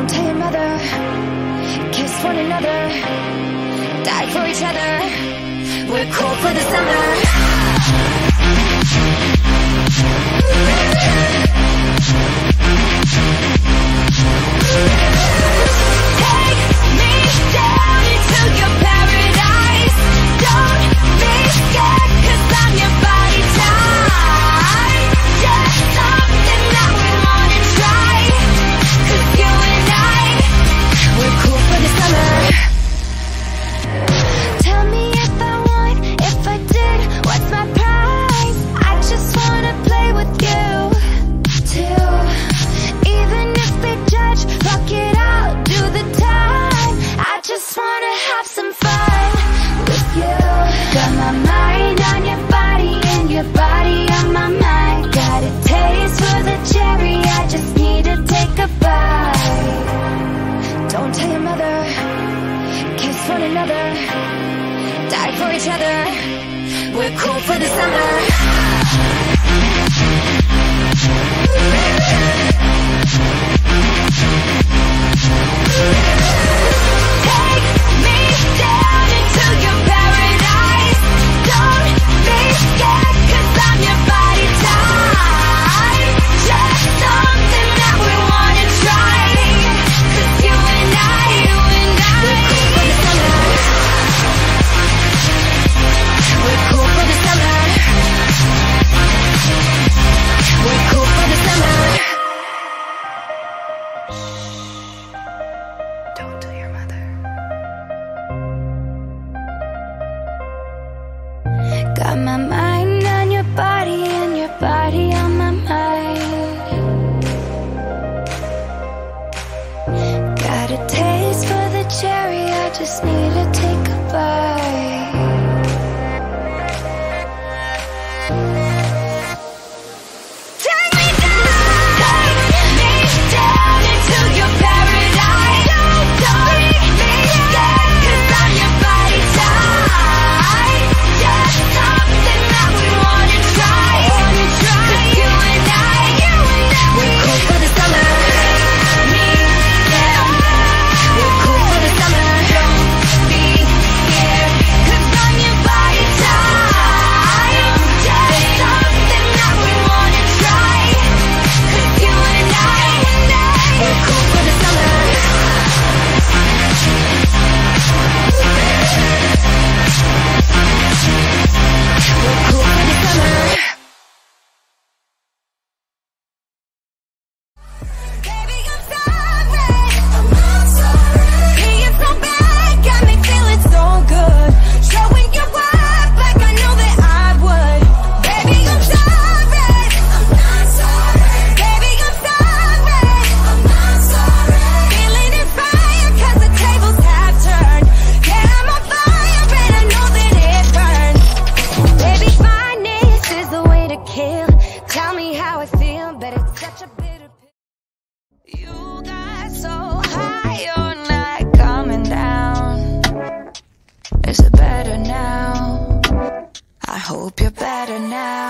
Don't tell your mother. Kiss one another. Die for each other. We're cold for the summer. We're cool for the summer. Got my mind on your body and your body on my mind. Got a taste for the cherry, I just need to take a bite Tell me how I feel, but it's such a bitter pill. You got so high, you're not coming down. Is it better now? I hope you're better now.